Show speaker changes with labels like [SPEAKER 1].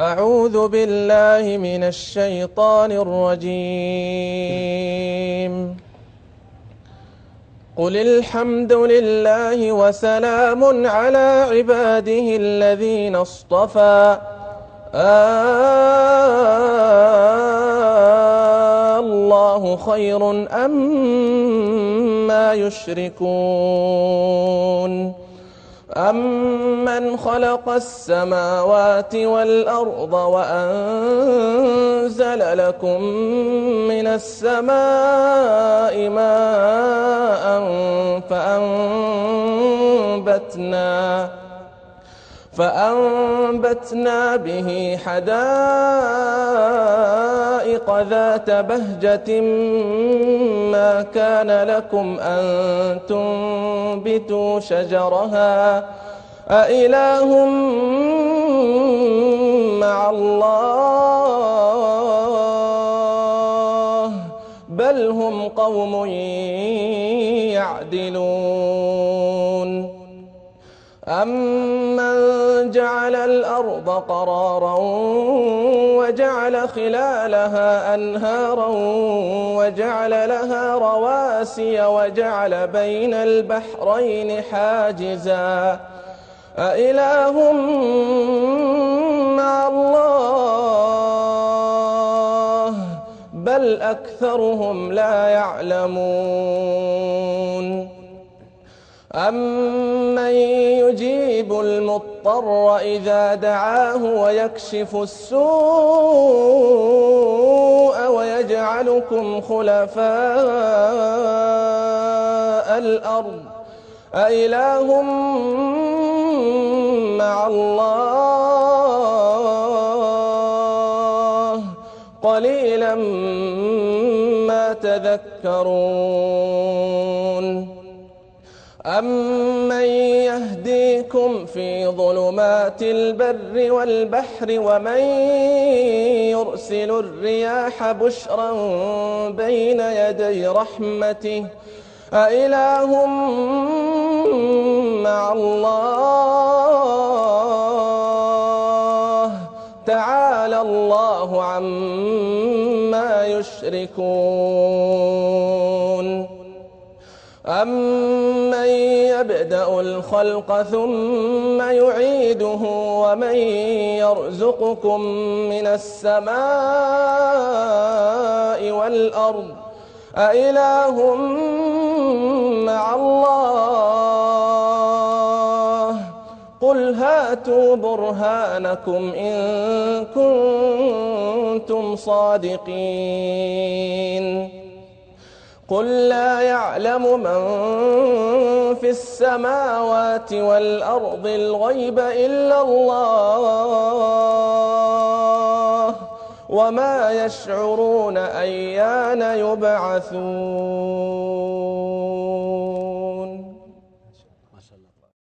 [SPEAKER 1] أعوذ بالله من الشيطان الرجيم قل الحمد لله وسلام على عباده الذين اصطفى الله خير أم ما يشركون أمن خلق السماوات والأرض وأنزل لكم من السماء ماء فأنبتنا فأنبتنا به حدائق ذات بهجة ما كان لكم أن تنبتوا شجرها أإله مع الله بل هم قوم يعدلون أمن جعل الأرض قرارا وجعل خلالها أنهارا وجعل لها رواسي وجعل بين البحرين حاجزا أإله مع الله بل أكثرهم لا يعلمون أمن يجيب المضطر إذا دعاه ويكشف السوء ويجعلكم خلفاء الأرض أإله مع الله قليلا ما تذكرون أمن يهديكم في ظلمات البر والبحر ومن يرسل الرياح بشرا بين يدي رحمته أإله مع الله تعالى الله عما يشركون أَمَّن يَبْدَأُ الْخَلْقَ ثُمَّ يُعِيدُهُ وَمَن يَرْزُقُكُم مِّنَ السَّمَاءِ وَالْأَرْضِ أَإِلَٰهٌ مَّعَ اللَّهِ قُلْ هَاتُوا بُرْهَانَكُمْ إِن كُنتُمْ صَادِقِينَ قل لا يعلم من في السماوات والأرض الغيب إلا الله وما يشعرون أيان يبعثون